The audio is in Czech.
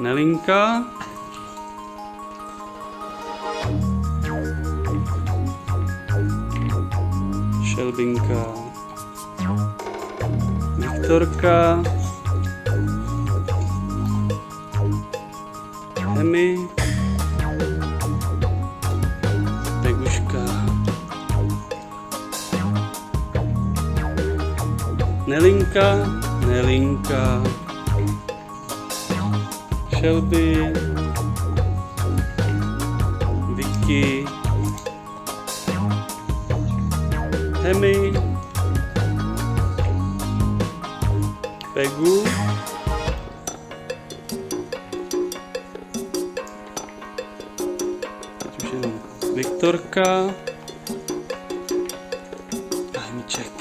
Nelinka. Šelbinka. Viktorka. Hemi. Peguška. Nelinka, Nelinka, Shelby, Vicky, Hemi, Pegu, teď už jenom Viktorka a Hemiček.